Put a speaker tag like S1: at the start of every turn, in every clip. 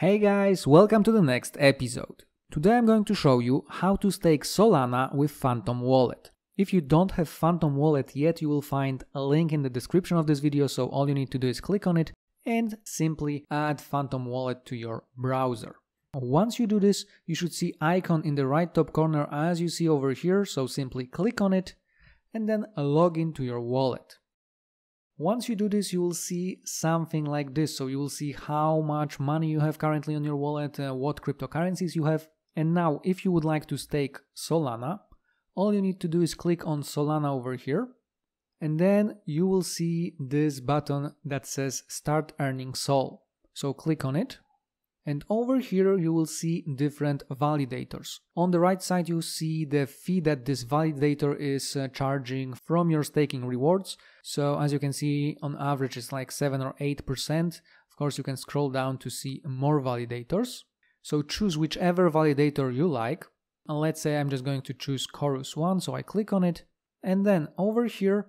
S1: Hey guys, welcome to the next episode. Today I'm going to show you how to stake Solana with Phantom Wallet. If you don't have Phantom Wallet yet, you will find a link in the description of this video, so all you need to do is click on it and simply add Phantom Wallet to your browser. Once you do this, you should see icon in the right top corner as you see over here, so simply click on it and then log into your wallet. Once you do this, you will see something like this. So you will see how much money you have currently on your wallet, uh, what cryptocurrencies you have. And now, if you would like to stake Solana, all you need to do is click on Solana over here. And then you will see this button that says Start Earning Sol. So click on it and over here you will see different validators. On the right side you see the fee that this validator is uh, charging from your staking rewards. So as you can see on average it's like 7 or 8%. Of course you can scroll down to see more validators. So choose whichever validator you like. Let's say I'm just going to choose Chorus 1 so I click on it. And then over here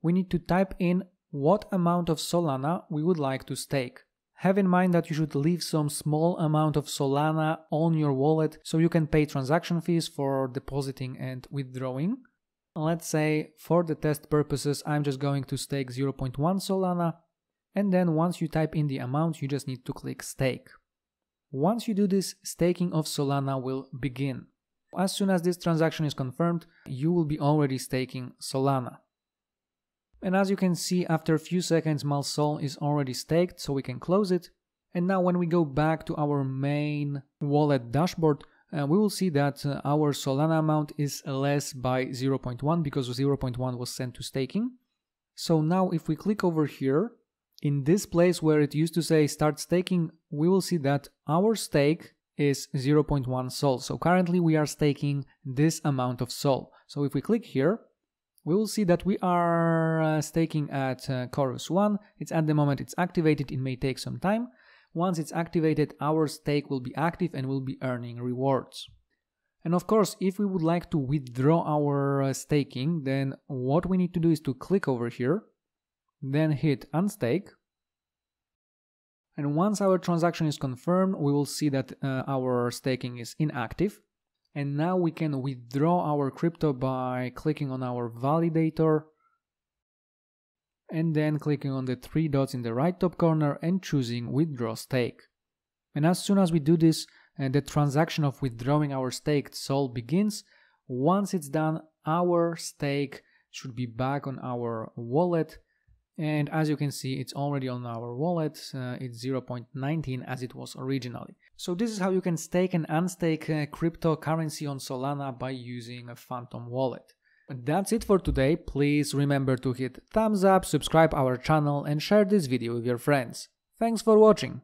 S1: we need to type in what amount of Solana we would like to stake. Have in mind that you should leave some small amount of Solana on your wallet so you can pay transaction fees for depositing and withdrawing. Let's say for the test purposes I'm just going to stake 0.1 Solana and then once you type in the amount you just need to click stake. Once you do this, staking of Solana will begin. As soon as this transaction is confirmed, you will be already staking Solana. And as you can see, after a few seconds, Malsol is already staked, so we can close it. And now when we go back to our main wallet dashboard, uh, we will see that uh, our Solana amount is less by 0.1 because 0.1 was sent to staking. So now if we click over here, in this place where it used to say start staking, we will see that our stake is 0.1 sol. So currently we are staking this amount of sol. So if we click here, we will see that we are uh, staking at uh, Chorus 1. It's at the moment it's activated, it may take some time. Once it's activated, our stake will be active and we'll be earning rewards. And of course, if we would like to withdraw our uh, staking, then what we need to do is to click over here, then hit unstake. And once our transaction is confirmed, we will see that uh, our staking is inactive and now we can withdraw our crypto by clicking on our validator and then clicking on the three dots in the right top corner and choosing withdraw stake. And as soon as we do this, uh, the transaction of withdrawing our staked SOL begins. Once it's done, our stake should be back on our wallet and as you can see it's already on our wallet uh, it's 0.19 as it was originally. So this is how you can stake and unstake uh, cryptocurrency on solana by using a phantom wallet. That's it for today. Please remember to hit thumbs up subscribe our channel and share this video with your friends. Thanks for watching